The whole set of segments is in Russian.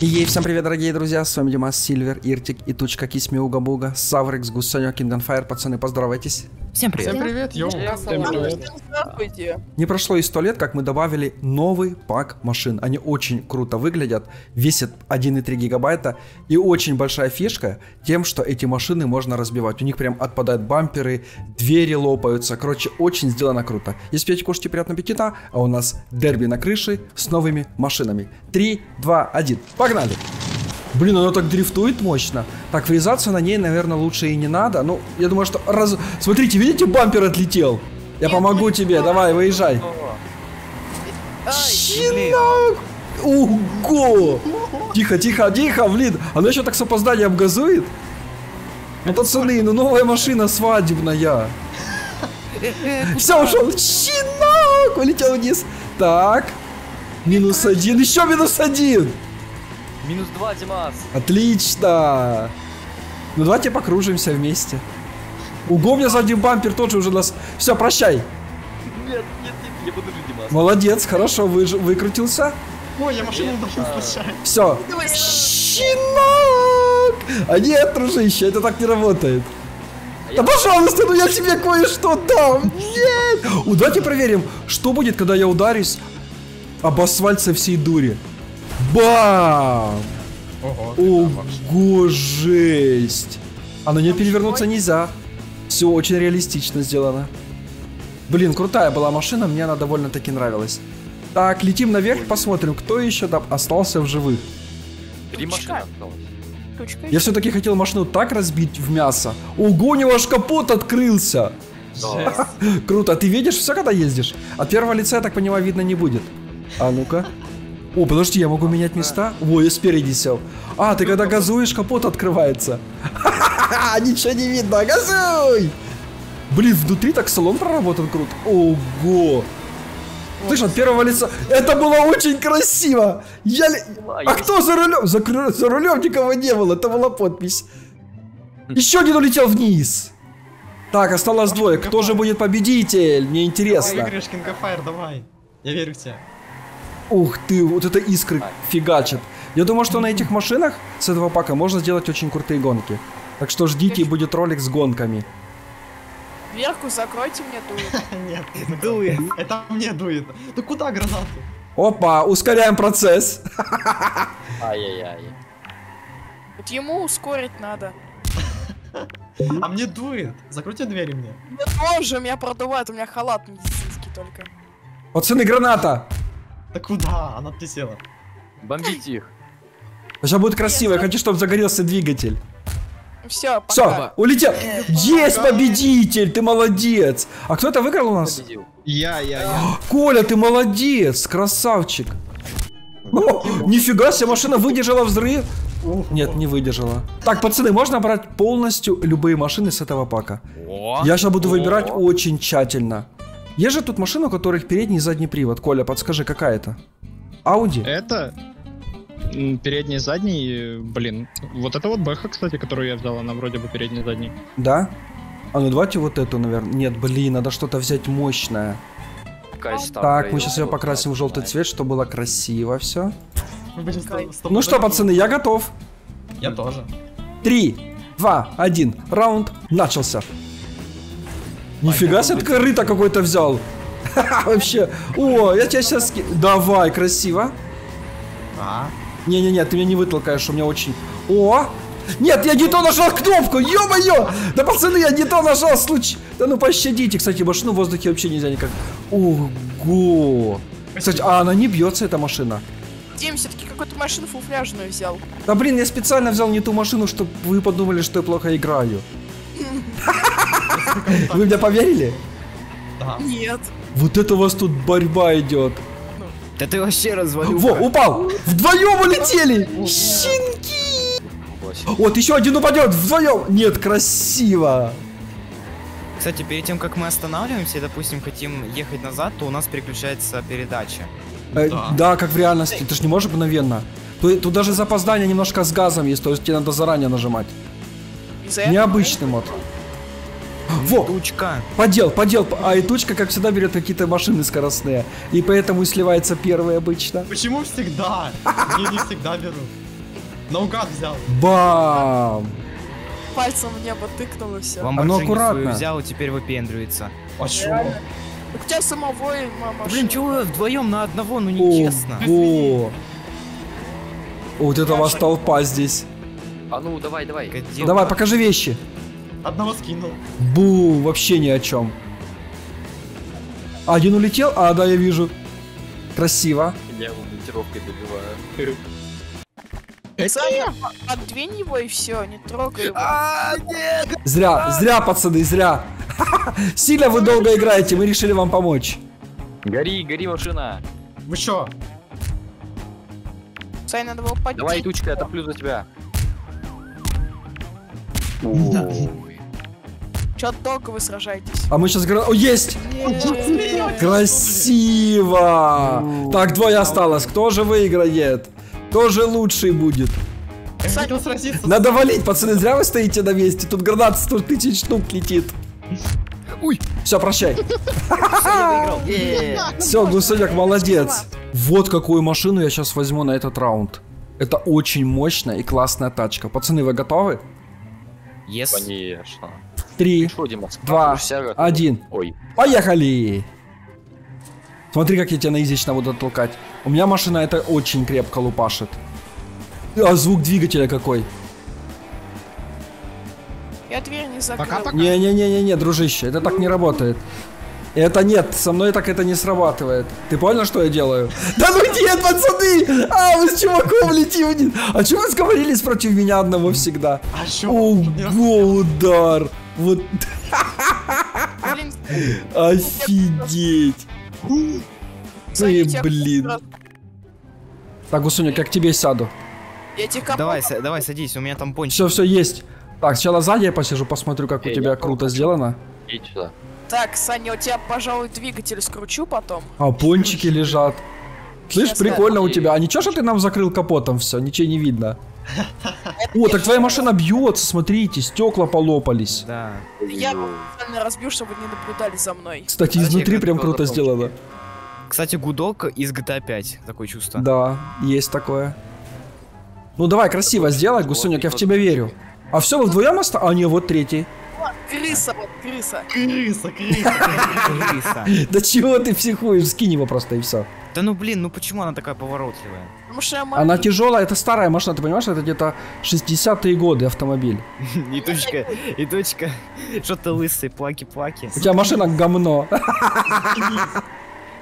И всем привет, дорогие друзья, с вами Димас Сильвер, Иртик и Тучка Кисми Уга Буга, Саврикс, Гусанек, Кинденфайр, пацаны, поздоровайтесь. Всем привет. Всем привет, йоу. Всем привет. Здравствуйте. Не прошло и сто лет, как мы добавили новый пак машин. Они очень круто выглядят, весят 1,3 гигабайта. И очень большая фишка тем, что эти машины можно разбивать. У них прям отпадают бамперы, двери лопаются. Короче, очень сделано круто. Если пьете, кушайте, приятного аппетита. А у нас дерби на крыше с новыми машинами. 3, 2, 1. Погнали! Блин, она так дрифтует мощно. Так, врезаться на ней, наверное, лучше и не надо. Ну, я думаю, что раз... Смотрите, видите, бампер отлетел? Я помогу тебе, давай, выезжай. Щенок! Ого! Тихо, тихо, тихо, блин. Она еще так с опозданием обгазует. Ну, пацаны, ну новая машина свадебная. Все, ушел. Щенок! Улетел вниз. Так. Минус один. Еще минус один. Минус два, Димас. Отлично! Ну давайте покружимся вместе. Уго, у меня задний бампер тоже уже нас... Все, прощай. Нет, нет, нет, я буду жить, Димас. Молодец, хорошо, выж- выкрутился. Ой, я машину должен спасать. Все. Щенок! А нет, дружище, это так не работает. Да пожалуйста, ну я тебе кое-что дам. Нет! У, давайте проверим, что будет, когда я ударюсь об асфальт со всей дури. Бам! Ого. Ого, жесть! А на нее перевернуться нельзя. Все очень реалистично сделано. Блин, крутая была машина, мне она довольно-таки нравилась. Так, летим наверх, посмотрим, кто еще там остался в живых. Три машины осталось. Тучка. Я все-таки хотел машину так разбить в мясо. Ого, у него аж капот открылся. Круто, а ты видишь все, когда ездишь? От первого лица, я так понимаю, видно не будет. А ну-ка. О, подожди, я могу менять места? Ой, я спереди сел. А, ты когда газуешь, капот открывается. Ха-ха-ха, ничего не видно, газуй! Блин, внутри так салон проработан круто. Ого! Слышь, от первого лица... Это было очень красиво! Я ли... А кто за рулем? За, за рулем никого не было, это была подпись. Еще один улетел вниз. Так, осталось двое. Кто же будет победитель? Мне Давай, интересно. Игорь Кингафайр, давай. Я верю в тебя. Ух ты, вот это искры фигачат. Я думаю, что на этих машинах с этого пака можно сделать очень крутые гонки. Так что ждите, будет ролик с гонками. Верку закройте мне дует. Нет, дует. Это мне дует. Ну куда гранаты? Опа, ускоряем процесс. Ай-яй-яй. Вот ему ускорить надо. А мне дует. Закройте двери мне. Мне тоже меня продувает, у меня халат медицинский только. Пацаны, граната. Да куда? Она отлетела. Бомбите их. Сейчас будет красиво, я хочу, чтобы загорелся двигатель. Все, пока. Все, улетел. Есть победитель, ты молодец. А кто это выиграл у нас? Победил. Я, я, я. Коля, ты молодец, красавчик. О, нифига себе, машина выдержала взрыв. Нет, не выдержала. Так, пацаны, можно брать полностью любые машины с этого пака. Я сейчас буду выбирать очень тщательно. Есть же тут машины, у которых передний и задний привод. Коля, подскажи, какая это? Ауди? Это передний, задний, блин. Вот это вот Бэха, кстати, которую я взял, она вроде бы передний, задний. Да? А ну давайте вот эту, наверное. Нет, блин, надо что-то взять мощное. Так, мы сейчас ее покрасим в желтый цвет, чтобы было красиво все. Сто- Ну что, пацаны, я готов. Я тоже. Три, два, один. Раунд начался. Нифига себе, ты рыто какой-то взял. Ха-ха, Вообще. О, я тебя сейчас... Давай, красиво. А? Не-не-не, ты меня не вытолкаешь, у меня очень... О! Нет, я не то нажал кнопку, ё-моё! Да, пацаны, я не то нажал, случай... Да ну пощадите, кстати, машину в воздухе вообще нельзя никак. Ого! Кстати, а она не бьется, эта машина. Дим все-таки какую-то машину фуфляжную взял. Да блин, я специально взял не ту машину, чтобы вы подумали, что я плохо играю. Вы мне поверили? Да. Нет. Вот это у вас тут борьба идет. Да ты вообще развалил. Во, упал! Вдвоем улетели! Щенки! Вот еще один упадет! Вдвоем! Нет, красиво! Кстати, перед тем, как мы останавливаемся и, допустим, хотим ехать назад, то у нас переключается передача. Э, Да. да, как в реальности, ты ж не можешь мгновенно. Тут, тут даже запоздание немножко с газом есть, то есть тебе надо заранее нажимать. Необычный мод. Во, Тучка. подел, подел. А и тучка, как всегда, берет какие-то машины скоростные. И поэтому и сливается первый обычно. Почему всегда? Мне не всегда берут. Наугад взял. Бам! Пальцем в небо тыкнул и все. Ламборджини свою аккуратно. взял, теперь выпендривается. А шо? У тебя самого и мама. Блин, чего вы вдвоем на одного? Ну нечестно. Ого! Вот это у вас толпа здесь. А ну, давай, давай. Давай, покажи вещи. Одного скинул. Бу, вообще ни о чем. Один улетел? А, да, я вижу. Красиво. Я его монтировкой добиваю. Саня, подвинь его и все, не трогай его. Зря, зря, пацаны, зря. Сильно вы долго играете, мы решили вам помочь. Гори, гори, машина. Вы чё? Сань, надо было поднять. Давай, тучка, я топлю за тебя. Чё долго вы сражаетесь? А мы сейчас... О, есть! Красиво! Так, двое осталось. Кто же выиграет? Кто же лучший будет? Надо валить, пацаны, зря вы стоите на месте. Тут гранат 100 тысяч штук летит. Ой, все, прощай. Все, Гусыняк, молодец. Вот какую машину я сейчас возьму на этот раунд. Это очень мощная и классная тачка. Пацаны, вы готовы? Yes. Конечно. Три, Дима, два, один. Ой, Поехали! Смотри, как я тебя наизично буду толкать. У меня машина это очень крепко лупашит. А звук двигателя какой? я дверь не закрыл. Не-не-не-не-не, дружище, это так не работает. Это нет, со мной так это не срабатывает. Ты понял, что я делаю? Да ну нет, пацаны! А, мы с чуваком летим. А чего вы сговорились против меня одного всегда? А Ого, удар! Вот офигеть! Тебя- блин. Так, Гусуня, как к тебе сяду? Я тебе Давай, давай, садись, у меня там пончик. Все, все, есть. Так, сначала сзади я посижу, посмотрю, как у Эй, тебя я круто сделано. иди сюда. Так, Саня, у тебя, пожалуй, двигатель скручу потом. А, пончики лежат. Слышь, Сейчас, прикольно у тебя. А ничего, что ты нам закрыл капотом все, ничего не видно. О, так твоя машина бьется, смотрите, стекла полопались. Да. Я специально разбил, чтобы не наблюдали за мной. Кстати, изнутри прям круто сделано. Кстати, гудок из GTA 5. Такое чувство. Да, есть такое. Ну давай, красиво сделай, Гусуняк, я в тебя верю. А все, вы вдвоем остались? А, не, вот третий. Крыса, вот, крыса. Крыса, крыса. Крыса. Да чего ты психуешь? Скинь его просто и все. Да ну блин, ну почему она такая поворотливая? Потому что я Она тяжелая, это старая машина, ты понимаешь, это где-то 60-е годы автомобиль. И точка, и точка. Что ты лысый, плаки-плаки. У тебя машина говно.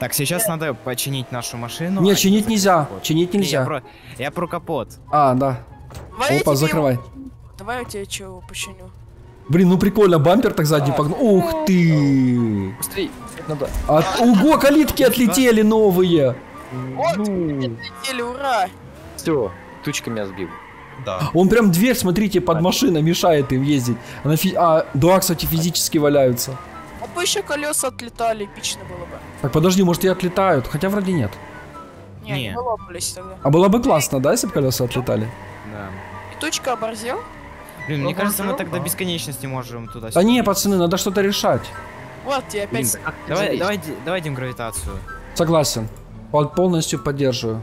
Так, сейчас надо починить нашу машину. Не, а чинить нельзя, чинить нельзя. я про капот. А, да. Давай я Опа, закрывай. Давай я тебе чего починю. Блин, ну прикольно, бампер так сзади А. погнул. Ух ты! Быстрей, надо. От... Ого, калитки отлетели новые! Вот, Ну. летели, ура! Все, тучка меня сбил. Да. Он прям дверь, смотрите, под машиной мешает им ездить. Она фи- А, да, кстати, физически валяются. Вот бы еще колеса отлетали, эпично было бы. Так, подожди, может и отлетают, хотя вроде нет. Не, Не. вылопались тогда. А было бы классно, да, если бы колеса отлетали? Да. И точка оборзел? Блин, мне кажется, мы ну, так до да. бесконечности можем туда Да не, пацаны, надо что-то решать. Вот, я Блин, опять... давай, давай, давай Дим гравитацию. Согласен. Пол- Полностью поддерживаю.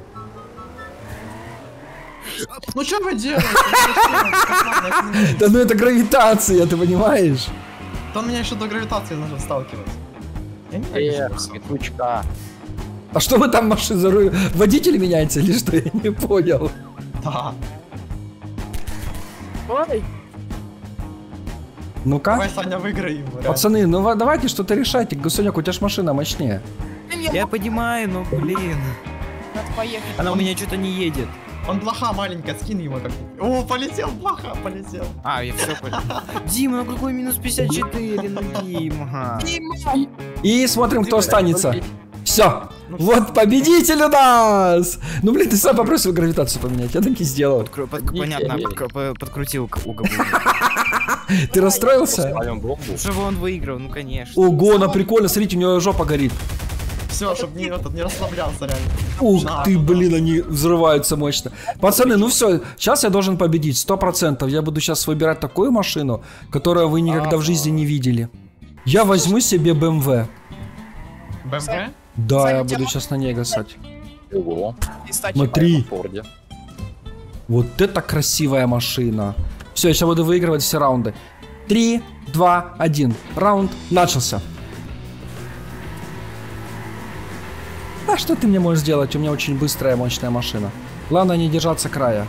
Ну что вы делаете? Да ну это гравитация, ты понимаешь? Да он меня еще до гравитации нужно сталкивать. Я не знаю. Эх, тучка. А что вы там машин за рулем? Водитель меняется или что? Я не понял. Да. Ну-ка. Давай, Саня, выиграем. Пацаны, ну ва- давайте что-то решайте. Гусуняк, у тебя ж машина мощнее. я понимаю, но блин. Надо поехать. Она у меня что-то не едет. Он блоха маленькая, скинь его как О, полетел, блоха, полетел. А, я все понял. Дима, ну какой минус 54, ну Дима. Дима! И смотрим, кто останется. Все. Ну, Вот победитель у нас! Ну блин, ты сам попросил гравитацию поменять, я так и сделал. Подкру- под- понятно, не, не. к- по- подкрутил угол. Ты расстроился? Чтобы он выиграл, ну конечно. Ого, она прикольно, смотрите, у нее жопа горит. Все, чтобы не, этот, не расслаблялся реально. Ух Да, ты, да. блин, они взрываются мощно. Пацаны, ну все, сейчас я должен победить, сто процентов. Я буду сейчас выбирать такую машину, которую вы никогда в жизни не видели. Я возьму себе BMW. БМВ? Да, Саня, я буду сейчас на ней гасать. Ого. Смотри. Вот это красивая машина. Все, я сейчас буду выигрывать все раунды. Три, два, один. Раунд начался. А что ты мне можешь сделать? У меня очень быстрая, мощная машина. Главное не держаться края.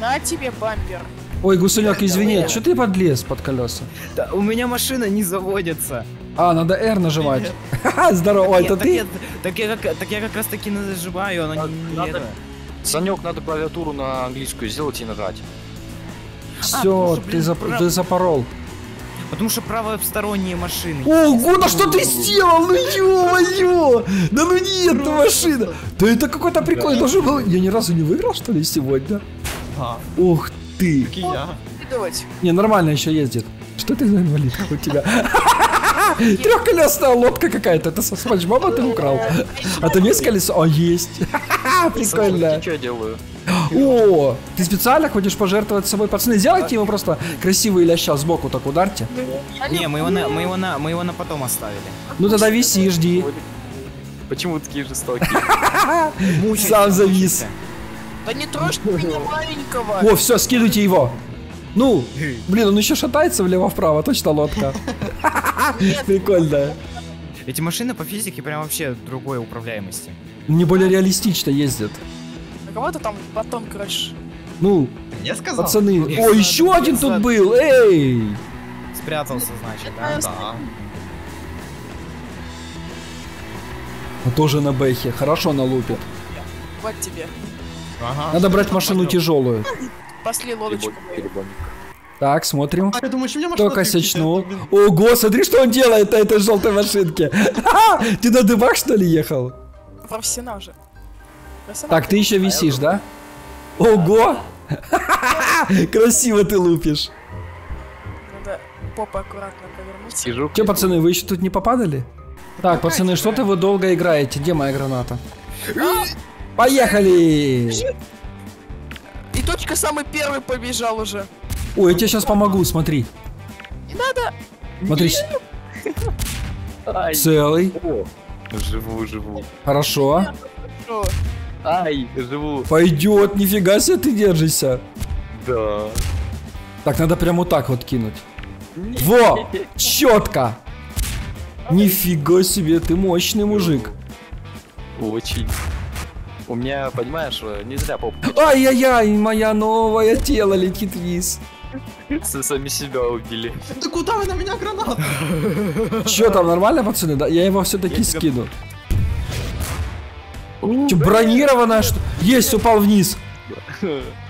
На тебе бампер. Ой, гусенек, извини, что ты подлез под колеса? Да, у меня машина не заводится. А, надо R нажимать. Ха-ха, Здорово, Ой, это так, я, ты? так, я как, раз таки нажимаю, она не. Санек, надо клавиатуру на английскую сделать и нажать. Все, потому что, ты, запорол. Потому что правосторонние машины. Ого, да что ты сделал? Ну ё-моё! Да ну нет, это машина! Да это какой-то прикольный должен был. Я ни разу не выиграл, что ли, сегодня? А, Ух ты! Не, нормально еще ездит. Что ты за инвалид у тебя? Трехколесная лодка какая-то. Это со Спанч Боба ты украл? А там есть колесо? А, есть. Прикольно. Что я делаю? О, ты специально хочешь пожертвовать собой? Пацаны, сделайте ему просто красивый ляща сбоку так ударьте. Не, мы его, на, мы, его на, мы его на потом оставили. Ну тогда виси, жди. Почему такие жестокие? Сам завис. Да не трожь меня маленького. О, все, скидывайте его. Ну, блин, он еще шатается влево-вправо, точно лодка. Прикольно. Эти машины по физике прям вообще другой управляемости. Не более реалистично ездят. На кого ты там потом, короче. Ну, Мне сказал? пацаны. О, еще один тут был. Эй! Спрятался, значит, да? Да. Он тоже на бэхе. Хорошо налупит. Вот тебе. Ага. Надо брать машину тяжелую. Пошли лодочку. Так, смотрим. А, я думаю, косячнул? я думаю, Ого, смотри, что он делает на этой желтой машинке. Ты на дыбах, что ли, ехал? Профессионал же. Так, ты еще висишь, да? Ого! Красиво ты лупишь. Надо попу аккуратно повернуть. Сижу. Че, пацаны, вы еще тут не попадали? Так, пацаны, что-то вы долго играете. Где моя граната? Поехали! И точка самый первый побежал уже. Ой, я тебе сейчас помогу, смотри. Не надо. Смотри, Ай. целый. О, Живу, живу. Хорошо. Шо? Ай, живу. Пойдет, нифига себе ты держишься. Да. Так, надо прямо вот так вот кинуть. Во! Четко! Нифига себе, ты мощный мужик. Очень. У меня, понимаешь, э, не зря поп Ай-яй-яй, моя новое тело летит вниз. сами себя убили. Да куда вы на меня гранату? Че там, нормально, пацаны? Да, я его все-таки скину. Че, бронированная что? Есть, упал вниз.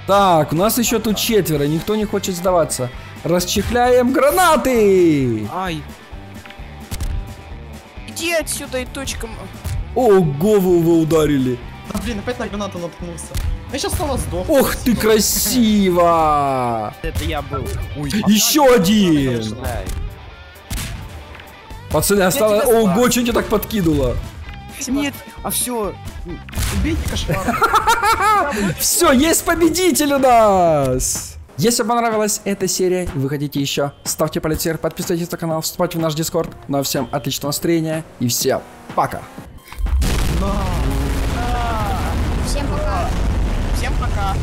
Так, у нас еще тут четверо, никто не хочет сдаваться. Расчехляем гранаты! Ай, Иди отсюда и точка. м- Ого, вы его ударили. Да блин, опять на гранату наткнулся. Я сейчас снова сдох. Ох ты красиво! это я был. Еще один! Пацаны, осталось... тебя Ого, что тебя так подкинуло? нет, а все. Убейте кошмар. Все, есть победитель у нас! Если понравилась эта серия и вы хотите еще, ставьте палец вверх, подписывайтесь на канал, вступайте в наш дискорд. Ну а всем отличного настроения и всем пока! Всем пока.